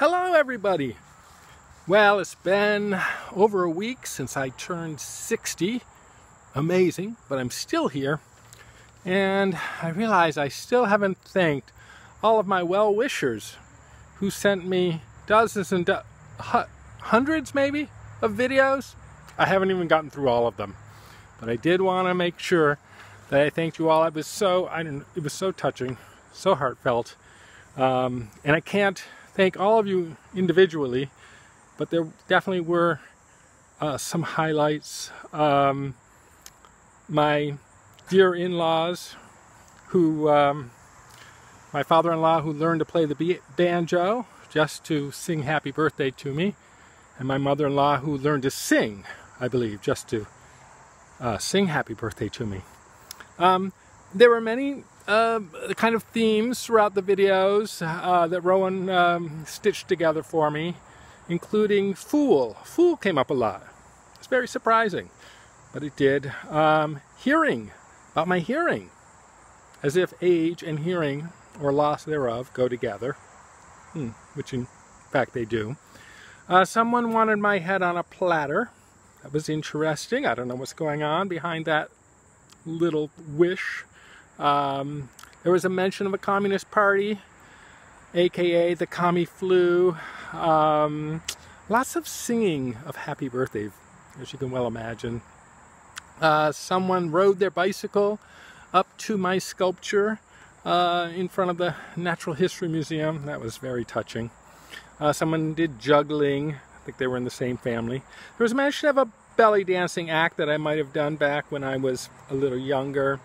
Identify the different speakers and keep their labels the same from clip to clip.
Speaker 1: Hello, everybody. Well, it's been over a week since I turned 60. Amazing, but I'm still here. And I realize I still haven't thanked all of my well wishers who sent me dozens and do hundreds, maybe, of videos. I haven't even gotten through all of them. But I did want to make sure that I thanked you all. It was so, I don't, it was so touching, so heartfelt. Um, and I can't thank all of you individually, but there definitely were uh, some highlights. Um, my dear in-laws, who um, my father-in-law who learned to play the banjo just to sing happy birthday to me, and my mother-in-law who learned to sing, I believe, just to uh, sing happy birthday to me. Um, there were many uh, kind of themes throughout the videos uh, that Rowan um, stitched together for me, including Fool. Fool came up a lot. It's very surprising, but it did. Um, hearing, about my hearing, as if age and hearing, or loss thereof, go together, hmm, which in fact they do. Uh, someone wanted my head on a platter. That was interesting. I don't know what's going on behind that little wish. Um, there was a mention of a Communist Party, aka the Commie Flu. Um, lots of singing of Happy Birthday, as you can well imagine. Uh, someone rode their bicycle up to my sculpture uh, in front of the Natural History Museum. That was very touching. Uh, someone did juggling. I think they were in the same family. There was a mention of a belly dancing act that I might have done back when I was a little younger.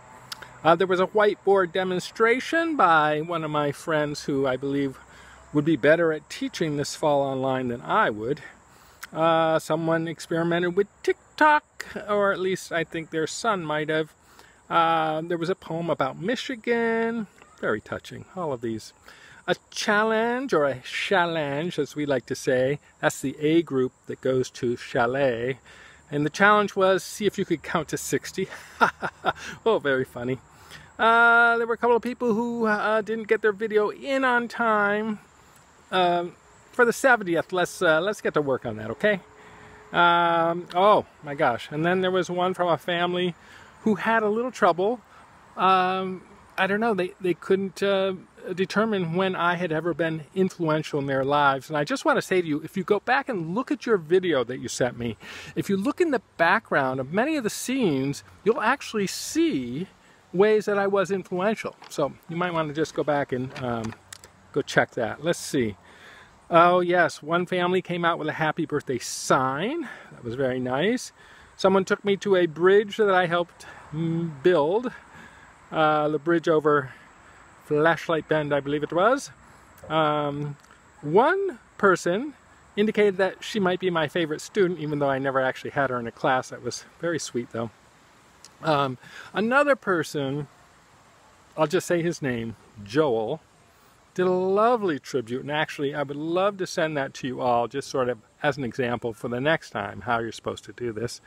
Speaker 1: Uh, there was a whiteboard demonstration by one of my friends who I believe would be better at teaching this fall online than I would. Uh, someone experimented with TikTok, or at least I think their son might have. Uh, there was a poem about Michigan. Very touching, all of these. A challenge, or a challenge, as we like to say. That's the A group that goes to chalet. And the challenge was see if you could count to 60. oh, very funny. Uh, there were a couple of people who uh, didn't get their video in on time. Um, for the 70th, let's uh, let's get to work on that, okay? Um, oh my gosh! And then there was one from a family who had a little trouble. Um, I don't know. They they couldn't uh, determine when I had ever been influential in their lives. And I just want to say to you, if you go back and look at your video that you sent me, if you look in the background of many of the scenes, you'll actually see ways that I was influential. So you might want to just go back and um, go check that. Let's see. Oh yes, one family came out with a happy birthday sign. That was very nice. Someone took me to a bridge that I helped build. Uh, the bridge over Flashlight Bend, I believe it was. Um, one person indicated that she might be my favorite student, even though I never actually had her in a class. That was very sweet, though. Um, another person, I'll just say his name, Joel, did a lovely tribute. And actually, I would love to send that to you all, just sort of as an example for the next time, how you're supposed to do this.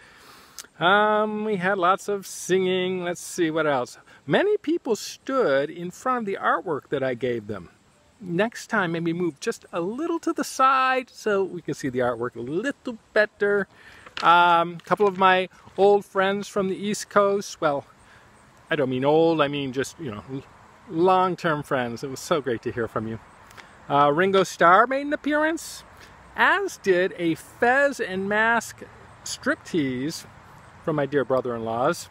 Speaker 1: Um, we had lots of singing. Let's see what else. Many people stood in front of the artwork that I gave them. Next time, maybe move just a little to the side so we can see the artwork a little better. Um, a couple of my old friends from the East Coast. Well, I don't mean old, I mean just, you know, long-term friends. It was so great to hear from you. Uh, Ringo Starr made an appearance, as did a fez and mask striptease from my dear brother-in-laws.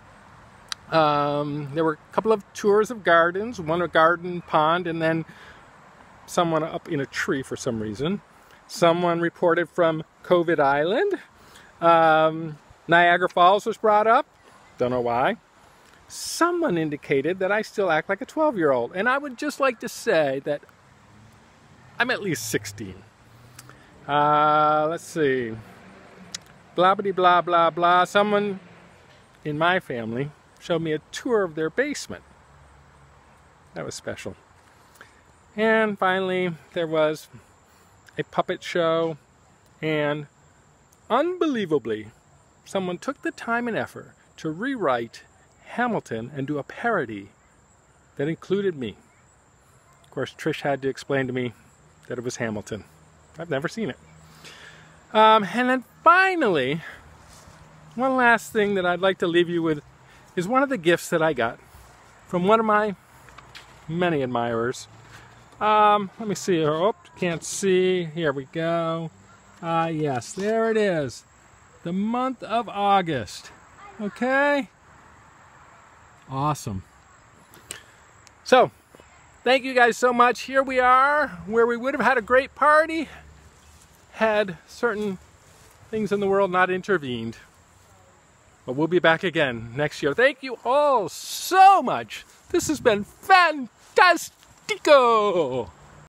Speaker 1: Um, there were a couple of tours of gardens, one a garden pond, and then someone up in a tree for some reason. Someone reported from COVID Island. Um, Niagara Falls was brought up. Don't know why. Someone indicated that I still act like a 12 year old. And I would just like to say that I'm at least 16. Uh, let's see. Blah, blah, blah, blah, blah. Someone in my family showed me a tour of their basement. That was special. And finally, there was a puppet show and Unbelievably, someone took the time and effort to rewrite Hamilton and do a parody that included me. Of course, Trish had to explain to me that it was Hamilton. I've never seen it. Um, and then finally, one last thing that I'd like to leave you with is one of the gifts that I got from one of my many admirers. Um, let me see. Oh, can't see. Here we go. Ah, uh, yes, there it is. The month of August. Okay? Awesome. So, thank you guys so much. Here we are, where we would have had a great party had certain things in the world not intervened. But we'll be back again next year. Thank you all so much. This has been fantastico.